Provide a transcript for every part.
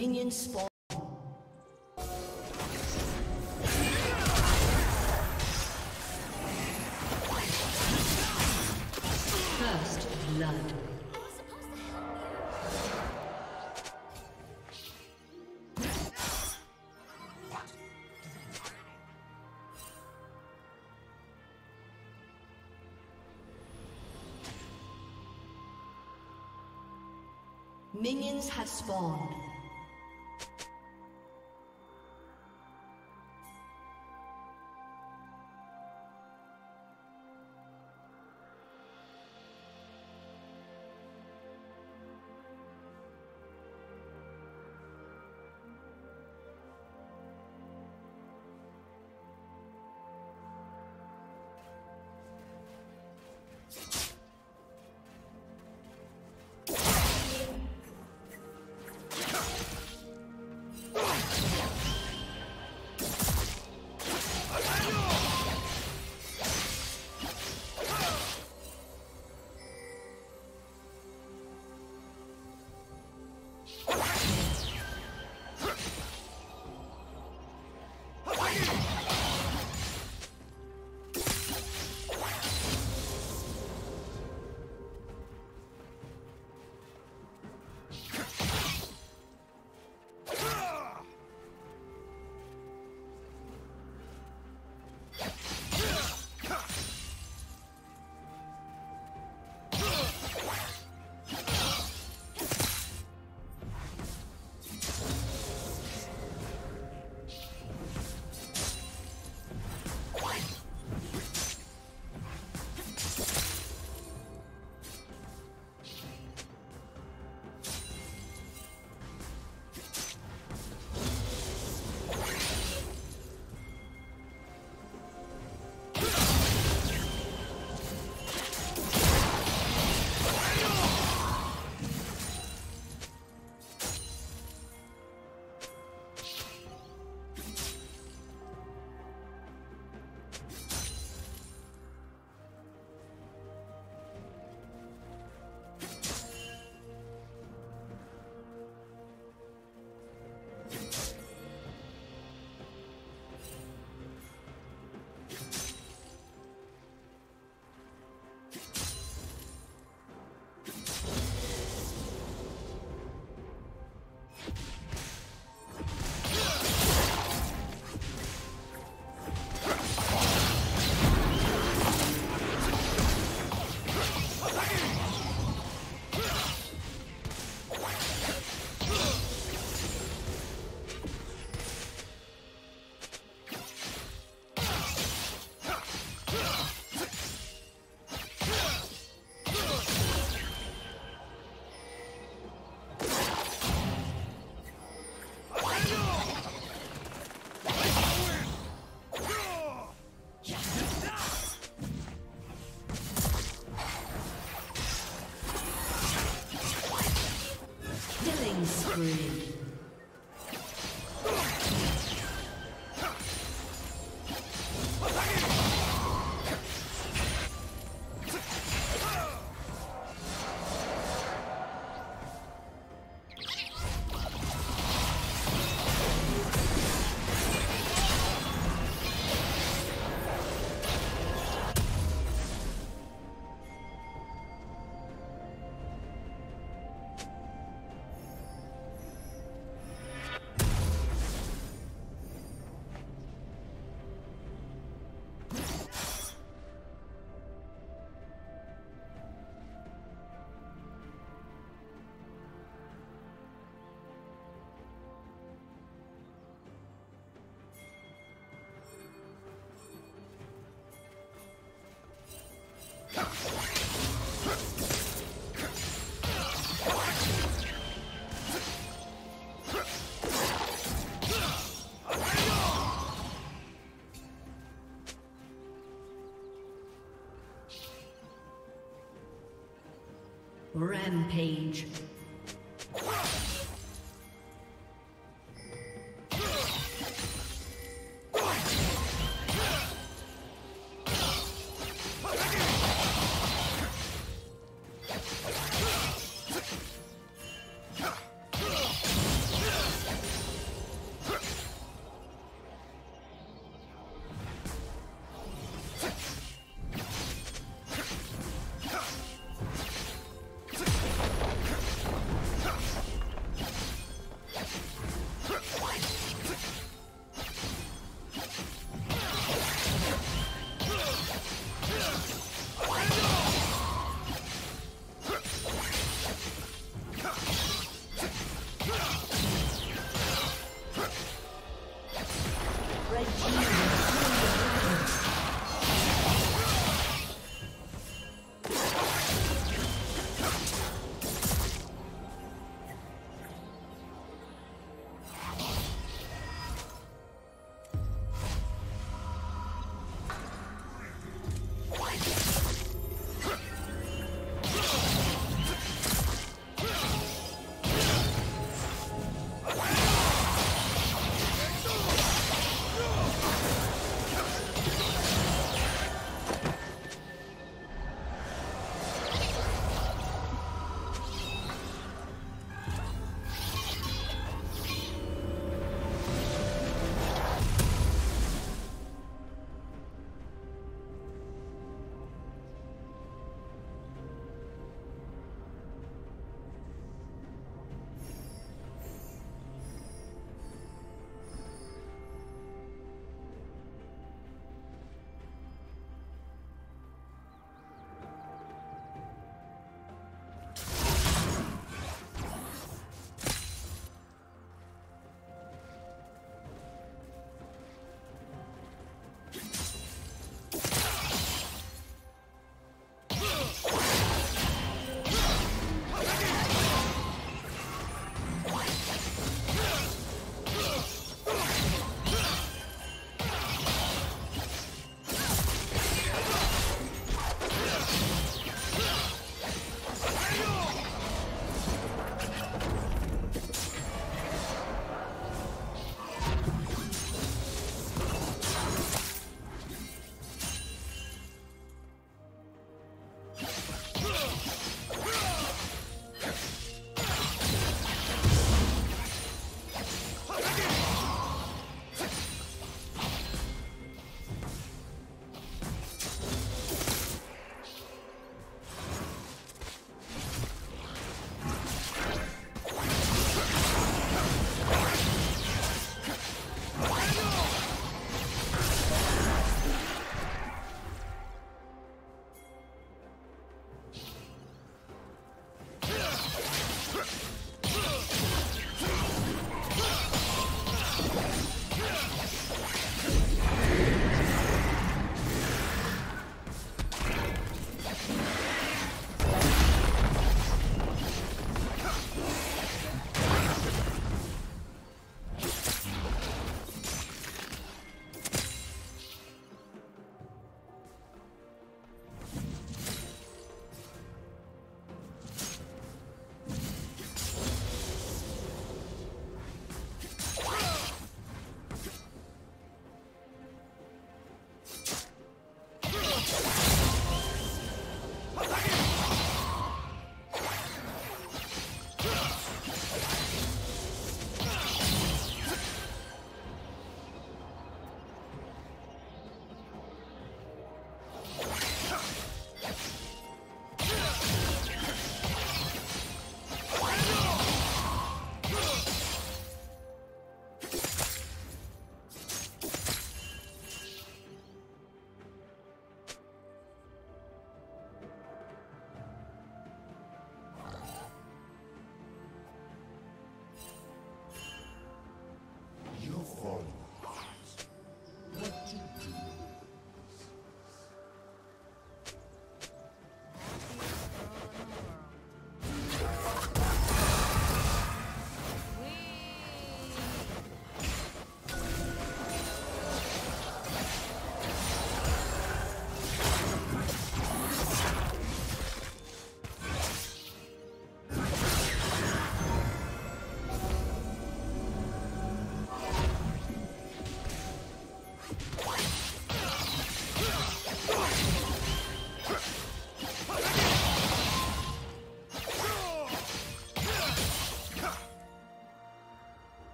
Minions spawn. First blood. Minions have spawned. Rampage.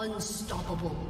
Unstoppable.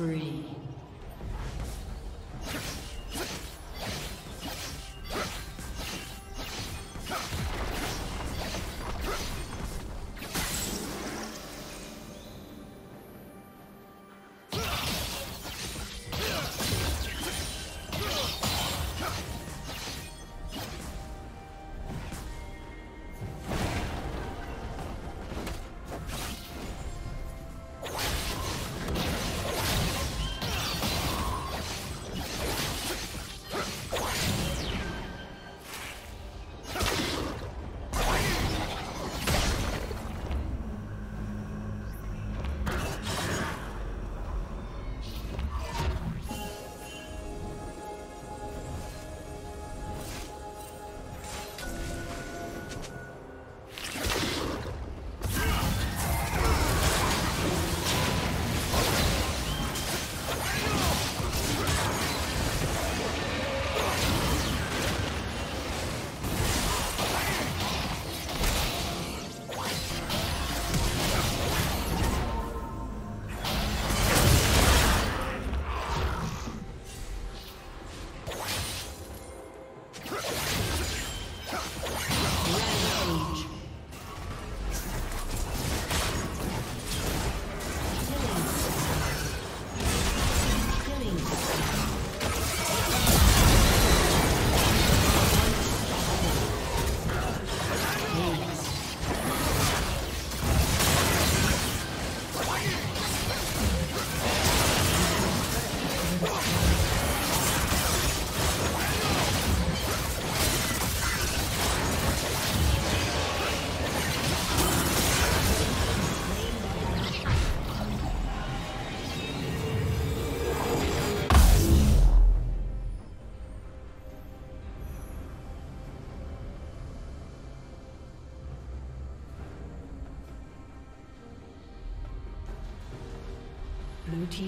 Spree.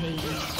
Destroyed.